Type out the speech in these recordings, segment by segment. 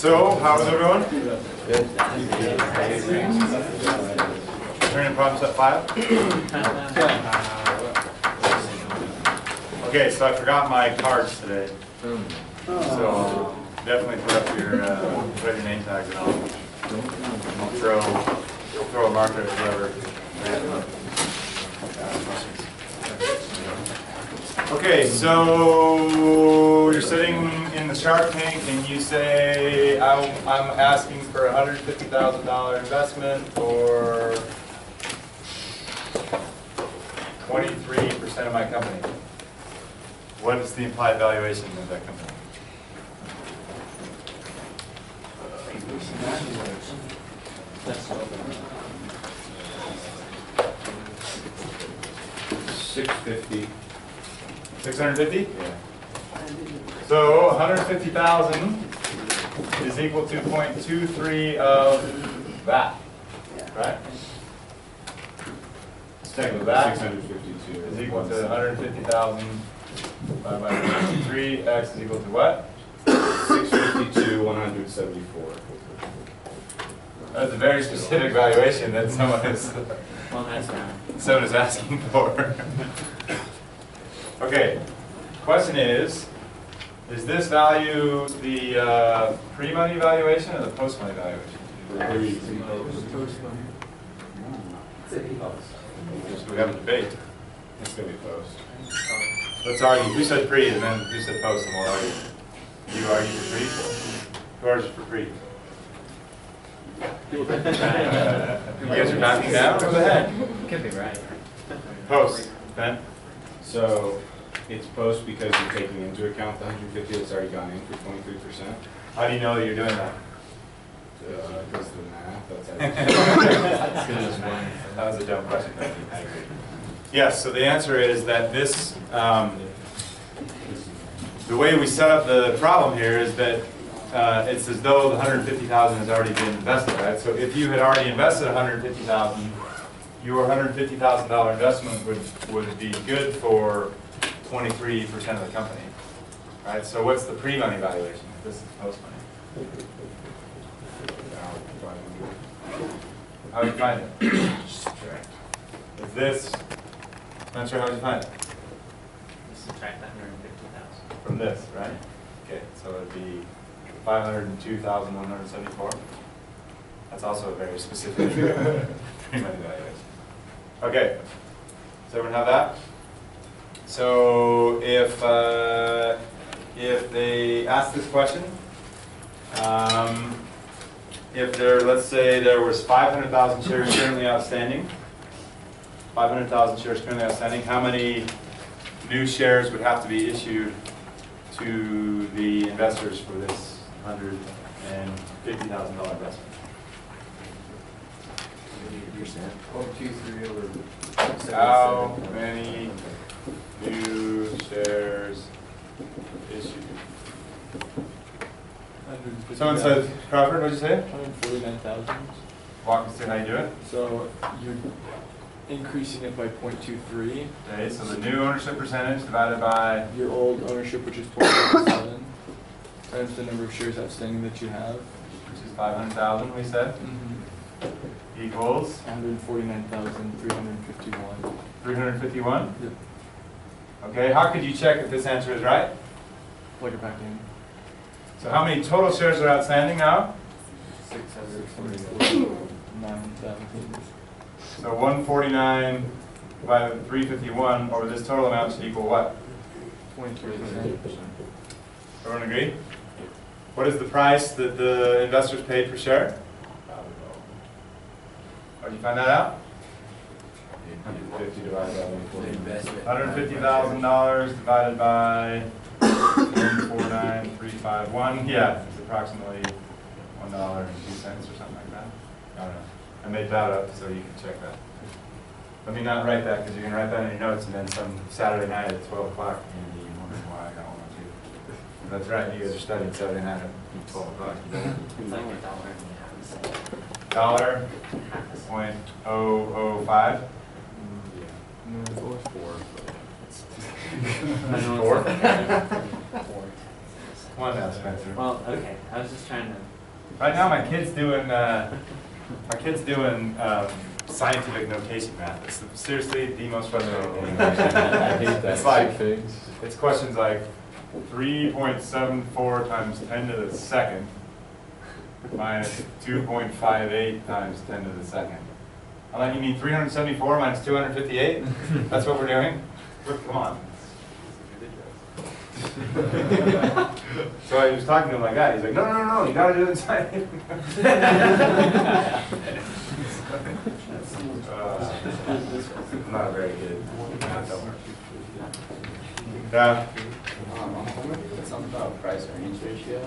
So, how is everyone? Turning problems at five? Okay, so I forgot my cards today. So definitely put up your, uh, put your name tags and all. I'll throw, throw a marker at whoever. Okay, so you're sitting in the Shark Tank and you say, I'm, asking for a hundred fifty thousand dollar investment for twenty-three percent of my company. What is the implied valuation of that company? Six fifty. Six hundred fifty? Yeah. So hundred fifty thousand is equal to 0.23 of that, right? Let's take Six that 652 is equal to hundred fifty thousand divided by fifty-three, x is equal to what? Six fifty-two, one hundred seventy-four. That's a very specific valuation that someone is, Well, someone is asking for. Okay, question is, is this value the uh, pre-money valuation or the post-money valuation? So we have a debate. It's gonna be post. Let's argue, who said pre and then who said post and we'll argue. You argue for pre? Who argues for pre? You guys are backing down, go ahead. Could be right. Post, Ben? So it's post because you're taking into account the hundred fifty that's already gone in for twenty-three percent. How do you know that you're doing that? Uh, because the math, that's how. That was a dumb question. Yes, so the answer is that this, um, the way we set up the problem here is that uh, it's as though the 150,000 has already been invested, right? So if you had already invested 150,000, your $150,000 investment would, would be good for 23% of the company, right? So what's the pre-money valuation? If this is post-money. How do you find it? Is this, I'm not sure how would you find it? Subtract that hundred and fifty thousand. From this, right? Okay, so it'd be five hundred and two thousand one hundred seventy-four. That's also a very specific pre-money valuation. Okay, does everyone have that? So if, uh, if they ask this question, um, if there, let's say there was five hundred thousand shares currently outstanding, five hundred thousand shares currently outstanding, how many new shares would have to be issued to the investors for this hundred and fifty thousand dollar investment? Two, three over. How many new shares issued? Someone said, Crawford, what'd you say? Hundred forty-nine thousand, Walk us through how you do it. so you're increasing it by 0.23. Okay, so the new ownership percentage divided by, Your old ownership, which is 0.77, times the number of shares outstanding that you have. which is five hundred thousand, we said, mm-hmm. Equals Hundred forty-nine thousand, three hundred and fifty-one. three hundred and fifty-one. Yep. Okay, how could you check if this answer is right? Plug it back in. So how many total shares are outstanding now? Six hundred forty-nine thousand. So one forty-nine divided by three fifty-one over this total amount should equal what? Twenty-three percent. Everyone agree? What is the price that the investors paid per share? How did you find that out? Hundred fifty divided by one forty. Hundred fifty thousand dollars divided by one four nine three five one, yeah, it's approximately one dollar and two cents or something like that. I don't know, I made that up so you can check that. Let me not write that, because you can write that in your notes and then some Saturday night at twelve o'clock, you're gonna be wondering why I got one or two. That's right, you guys are studying Saturday night at twelve o'clock. It's like a dollar and a half. Dollar, Half a cent. point oh oh five, four. four? Come on now, Spencer. Well, okay, I was just trying to, Right now, my kid's doing, uh, my kid's doing, um, scientific notation math. It's seriously the most frustrating thing. I hate that. It's like, Figs. it's questions like three point seven four times ten to the second minus two point five eight times ten to the second. I'm like, you mean three hundred seventy-four minus two hundred fifty-eight? That's what we're doing? Come on. So I was talking to him like that, he's like, no, no, no, no, you gotta do it inside. Uh, Not very good. math over. Yeah. Something about price earnings ratio.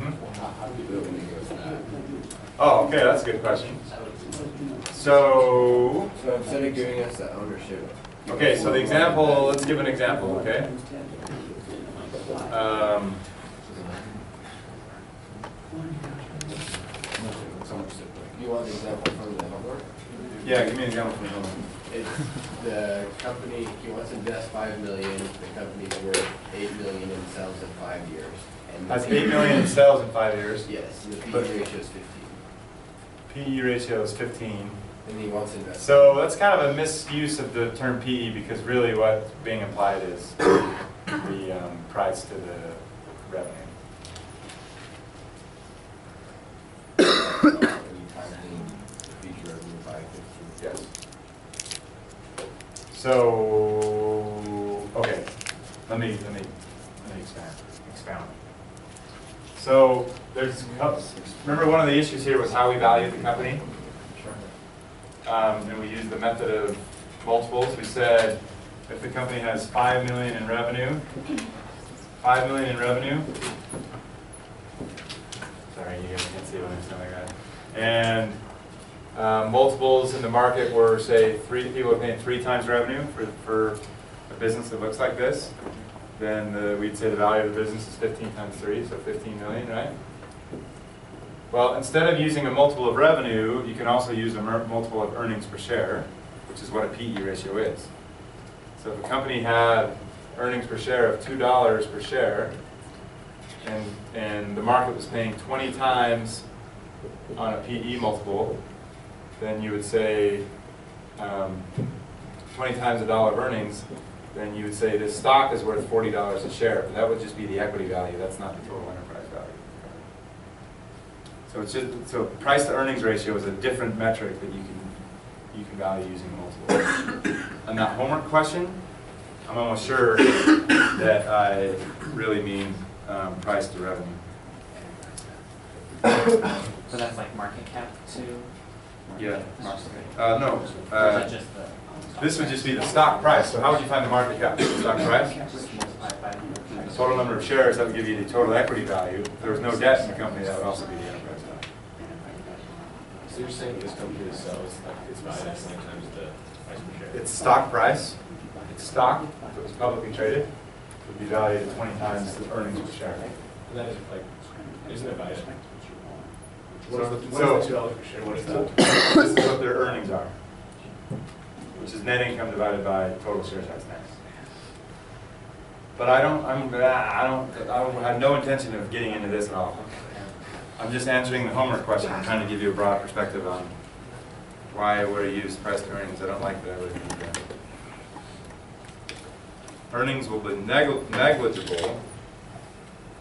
Mhm. How, how do we do it when it goes to that? Oh, okay, that's a good question. So, So instead of giving us the ownership. okay, so the example, let's give an example, okay? Um, So much simpler. You want the example from the homework? yeah, give me an example from home. It's the company, he wants to invest five million, the company's worth eight million in sales in five years. And the That's eight million in sales in five years. Yes, and the P ratio is fifteen, PE ratio is fifteen. and he wants to invest. So that's kind of a misuse of the term PE because really what's being implied is the um, price to the revenue. Any the future revenue by fifteen. Yes. So, okay, let me, let me, let me expand, expound. So, there's, remember one of the issues here was how we value the company? Um, and we used the method of multiples. We said if the company has five million in revenue, five million in revenue. Sorry, you guys can't see what I'm saying like that. And uh, multiples in the market were, say, three, people are paying three times revenue for, for a business that looks like this. Then the, we'd say the value of the business is fifteen times three, so fifteen million, right? Well, instead of using a multiple of revenue, you can also use a multiple of earnings per share, which is what a PE ratio is. So if a company had earnings per share of two dollars per share, and, and the market was paying twenty times on a PE multiple, then you would say, um, twenty times a dollar of earnings, then you would say this stock is worth forty dollars a share, but that would just be the equity value, that's not the total enterprise value. So it's just, so price to earnings ratio is a different metric that you can, you can value using multiple. On that homework question, I'm almost sure that I really mean, um, price to revenue. so that's like market cap too? Yeah. Or Uh, no, uh, that just the? this would just be the stock price, so how would you find the market cap? The Stock price? The The total number of shares, that would give you the total equity value. If there was no debt in the company, that would also be the enterprise value. So you're saying this company sells, like, it's valued at twenty times the price per share? It's stock price, it's stock, if it was publicly traded, it would be valued at twenty times the earnings per share. And that is like, isn't it valued? What So- is the, what is the two dollars per share, what is that? This is what their earnings are, which is net income divided by total shares outstanding. But I don't, I'm, uh, I don't, I have no intention of getting into this at all. I'm just answering the homework question, I'm trying to give you a broad perspective on why would I use to earnings, I don't like that, I would need that. Earnings will be negli- negligible.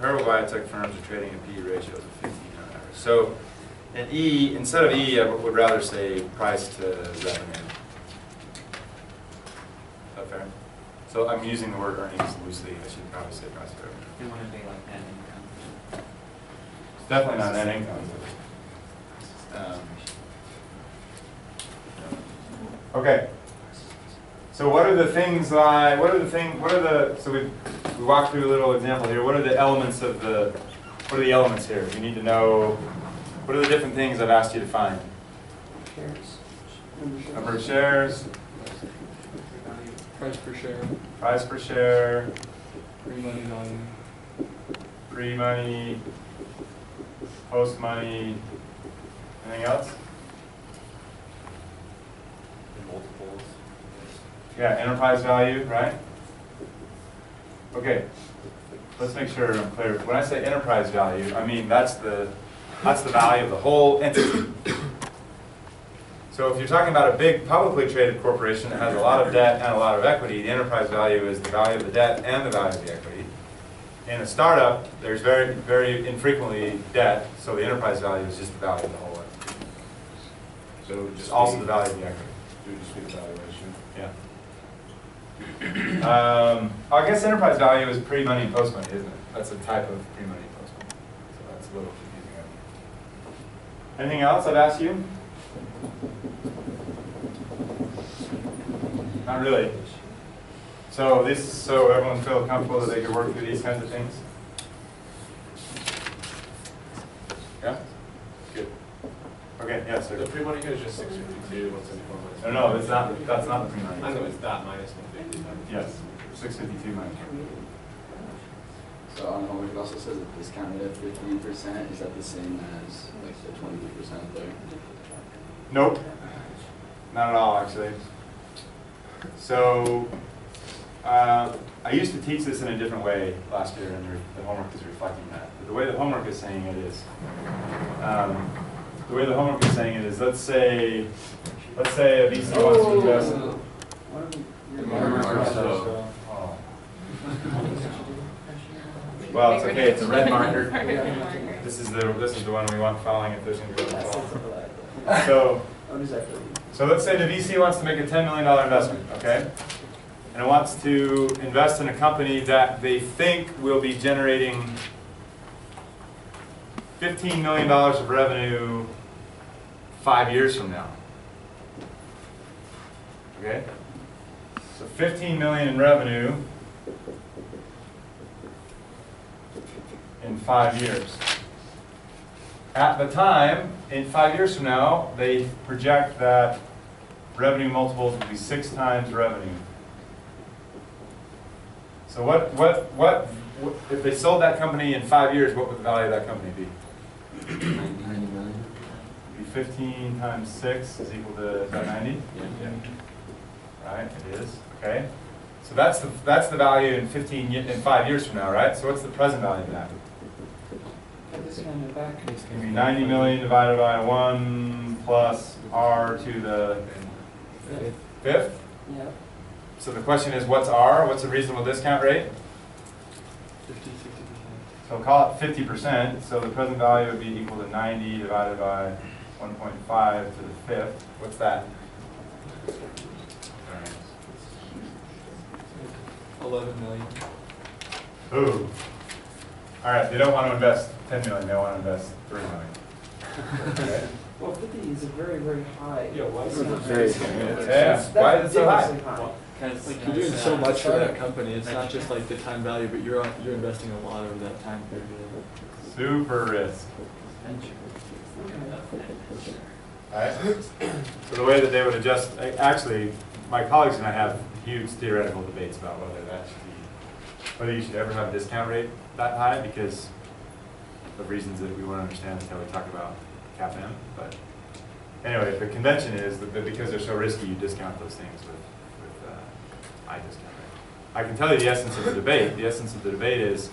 Comparable biotech firms are trading at PE ratios of average. So, an E, instead of E, I would rather say price to revenue. Is that fair? So I'm using the word earnings loosely, I should probably say price to revenue. It wouldn't be like net income. It's definitely not net income. Um, Okay. So what are the things like, what are the thing, what are the, so we, we walked through a little example here, what are the elements of the, what are the elements here? You need to know, what are the different things I've asked you to find? Shares. Number of shares, Price per share, price per share, pre-money value, pre-money, post-money, anything else? Multiples. Yeah, enterprise value, right? Okay. Let's make sure I'm clear. When I say enterprise value, I mean, that's the, that's the value of the whole entity. So if you're talking about a big publicly traded corporation that has a lot of debt and a lot of equity, the enterprise value is the value of the debt and the value of the equity. In a startup, there's very, very infrequently debt, so the enterprise value is just the value of the whole entity. So just also the value of the equity. It would just be the valuation. Yeah. Um, I guess enterprise value is pre-money post-money, isn't it? That's a type of pre-money post-money. So that's a little confusing. Anything else I've asked you? Not really. So this, so everyone feel comfortable that they could work through these kinds of things? Yeah? Good. Okay, yes, sir. The pre-money here is just six fifty-two, one seventy-four minus. No, no, it's not, that's not the pre-money. I know, it's that minus one fifty. Yes, six fifty-two minus. So on the homework, it also says a discount rate of fifteen percent, is that the same as like the twenty percent there? Nope, not at all, actually. So, uh, I used to teach this in a different way last year, and the homework is reflecting that. But the way the homework is saying it is, um, the way the homework is saying it is, let's say, let's say a VC wants to invest. Oh. Well, it's okay, it's a red marker. This is the, this is the one we want following if there's gonna be a fall. So, so let's say the VC wants to make a ten million dollar investment, okay? And it wants to invest in a company that they think will be generating fifteen million dollars of revenue five years from now. Okay? So fifteen million in revenue in five years. At the time, in five years from now, they project that revenue multiples will be six times revenue. So what, what, what- if they sold that company in five years, what would the value of that company be? Ninety million? Be fifteen times six is equal to, is ninety? Yeah. Right, it is, okay. So that's the, that's the value in fifteen, in five years from now, right? So what's the present value of that? It's gonna be ninety million divided by one plus R to the fifth? Yep. So the question is, what's R? What's a reasonable discount rate? Fifty, sixty percent. So call it fifty percent, so the present value would be equal to ninety divided by one point five to the fifth. What's that? Eleven million. Ooh. All right, they don't want to invest ten million, they want to invest three million. Okay. Well, fifty is a very, very high. Yeah, why is it not very very- Yeah, why is it so high? high. Because like you're doing so much for that company, it's not just like the time value, but you're, you're investing a lot over that time period. Super risk. Okay. Alright, so the way that they would adjust, actually, my colleagues and I have huge theoretical debates about whether that should be, whether you should ever have a discount rate that high, because of reasons that we won't understand until we talk about CAPM, but anyway, the convention is that that because they're so risky, you discount those things with, with, uh, high discount rate. I can tell you the essence of the debate, the essence of the debate is,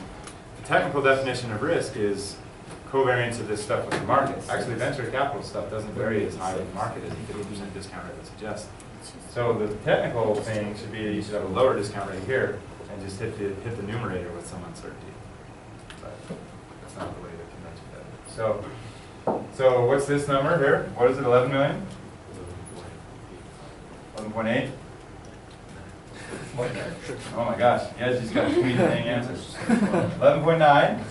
the technical definition of risk is covariance of this stuff with the market. Actually, venture capital stuff doesn't vary as high with the market as fifty percent discount rate would suggest. So the technical thing should be, you should have a lower discount rate here and just hit the, hit the numerator with some uncertainty. But that's not the way the convention does it. So, so what's this number here? What is it, eleven million? Eleven point eight? Oh my gosh, you guys just got three dang answers. Eleven point nine,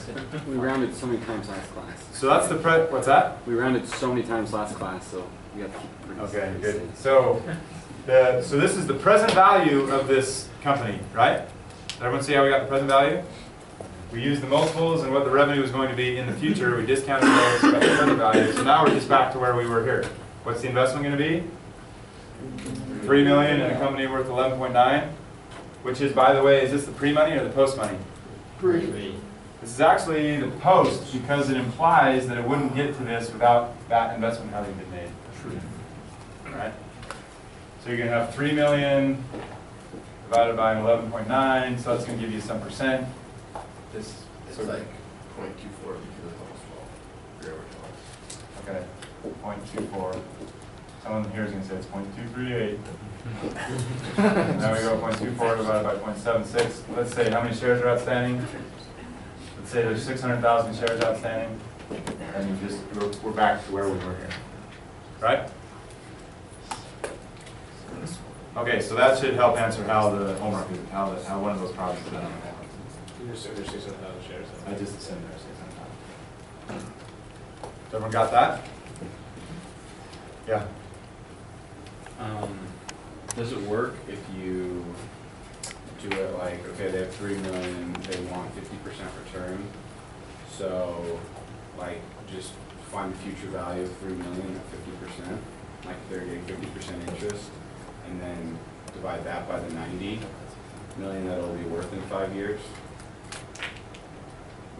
We rounded so many times last class. so that's the pre, what's that? We rounded so many times last class, so we have to keep pretty. Okay, pretty good. safe. So, the, so this is the present value of this company, right? Did everyone see how we got the present value? We used the multiples and what the revenue was going to be in the future, we discounted those, got the present value, so now we're just back to where we were here. What's the investment gonna be? Three million in a company worth eleven point nine, which is, by the way, is this the pre-money or the post-money? Pretty. This is actually the post, because it implies that it wouldn't get to this without that investment having been made. True. Right? So you're gonna have three million divided by an eleven point nine, so that's gonna give you some percent. This, It's so- like point two four because it's almost twelve, three over twelve. Okay, 0.24. Someone here is gonna say it's point two three eight. Now we go 0.24 divided by 0.76. Let's say how many shares are outstanding? Let's say there's six hundred thousand shares outstanding, and you just, we're, we're back to where we were here. Right? Okay, so that should help answer how the homework, is- how the, how one of those problems is done on the homework. There's, there's six hundred thousand shares. I just assumed there's six hundred thousand. Everyone got that? Yeah. Um, does it work if you do it like, okay, they have three million, they want fifty percent return? So, like, just find the future value of three million at fifty percent, like they're getting fifty percent interest, and then divide that by the ninety million that it'll be worth in five years?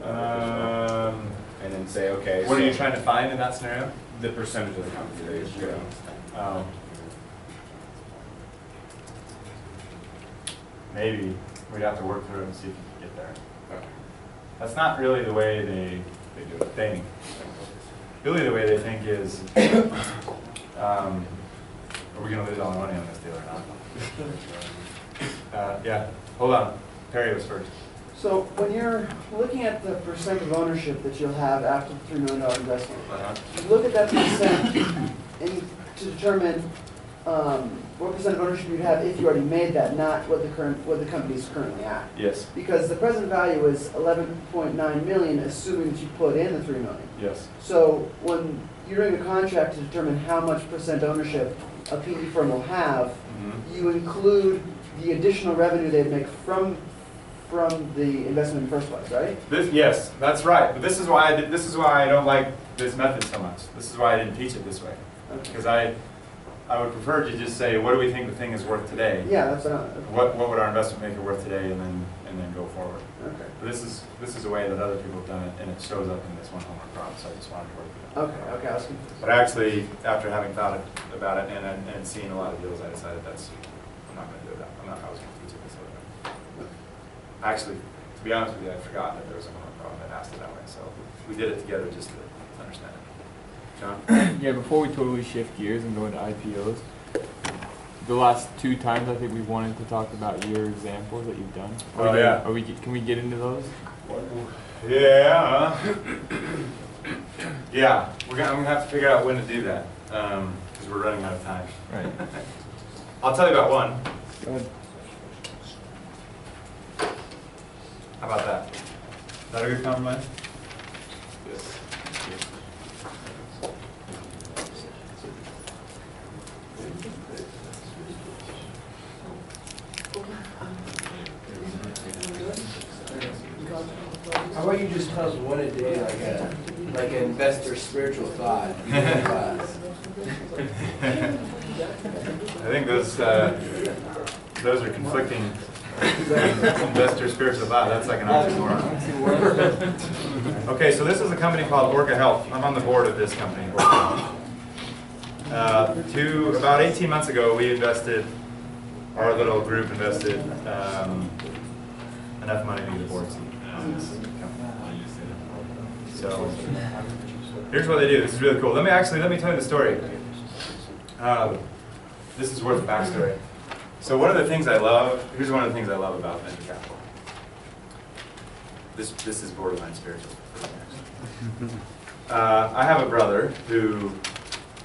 Um, And then say, okay. what are you so trying to find in that scenario? The percentage of the company that is good. Um, Maybe, we'd have to work through it and see if we can get there. Okay. That's not really the way they, they do it, think. Really, the way they think is, um, are we gonna lose all the money on this deal or not? Uh, yeah, hold on, Perry was first. So when you're looking at the percent of ownership that you'll have after the three million dollar investment, Uh-huh. you look at that percent and to determine, um, what percent of ownership you'd have if you already made that, not what the current, what the company's currently at. Yes, Because the present value is eleven point nine million, assuming that you put in the three million. yes. So when you're doing a contract to determine how much percent ownership a PE firm will have, Mhm. you include the additional revenue they'd make from, from the investment in the first place, right? This, yes, that's right, but this is why I did, this is why I don't like this method so much. This is why I didn't teach it this way. Okay. Because I, I would prefer to just say, what do we think the thing is worth today? Yeah, that's what What, what would our investment make it worth today, and then, and then go forward. okay. But this is, this is a way that other people have done it, and it shows up in this one homework problem, so I just wanted to work with it. Okay, okay, I was confused. But actually, after having thought it- about it and, and and seeing a lot of deals, I decided that's, I'm not gonna do that. I'm not, I was gonna do it this other way. Actually, to be honest with you, I forgot that there was a homework problem that asked it that way, so we did it together just to. John? Yeah, before we totally shift gears and go into IPOs, the last two times I think we wanted to talk about your examples that you've done. Are Oh, yeah. Are we, can we get into those? Yeah. Yeah, we're gonna, I'm gonna have to figure out when to do that, um, because we're running out of time. Right. I'll tell you about one. Go ahead. How about that? Is that a good compromise? How about you just tell us one a day, like a, like an investor spiritual thought? I think those, uh, those are conflicting investor spiritual thought, that's like an oxymoron. Okay, so this is a company called Orca Health, I'm on the board of this company, Orca Health. Uh, Two, about 18 months ago, we invested, our little group invested um, enough money to be the board seat on this company. So, here's what they do, this is really cool. Let me actually, let me tell you the story. Uh, This is worth a backstory. So one of the things I love, here's one of the things I love about venture capital. This, this is borderline spiritual. Uh, I have a brother who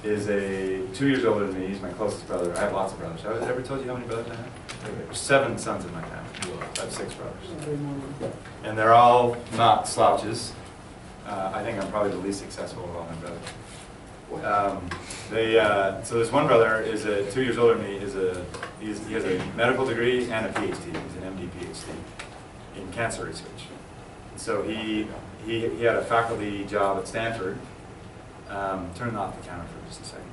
is a, two years older than me, he's my closest brother. I have lots of brothers. Have I ever told you how many brothers I have? Seven sons in my family. I have six brothers. And they're all not slouches. Uh, I think I'm probably the least successful of all my brothers. Um, they, uh, so this one brother is a, two years older than me, is a, he has a medical degree and a PhD, he's an MD PhD in cancer research. So he, he, he had a faculty job at Stanford. Um, turn off the camera for just a second.